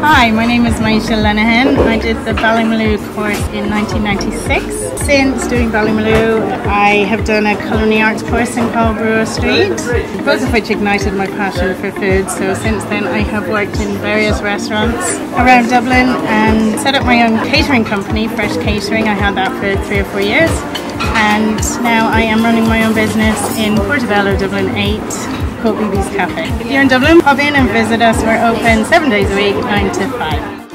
Hi, my name is Maisha Lenehan. I did the Ballymaloe course in 1996. Since doing Ballymaloe, I have done a culinary arts course in Brugha Street, both of which ignited my passion for food. So since then, I have worked in various restaurants around Dublin and set up my own catering company, Fresh Catering. I had that for three or four years. And now I am running my own business in Portobello, Dublin 8, called Bibi's Cafe. If you're in Dublin, pop in and visit us. We're open seven days a week, 9 to 5.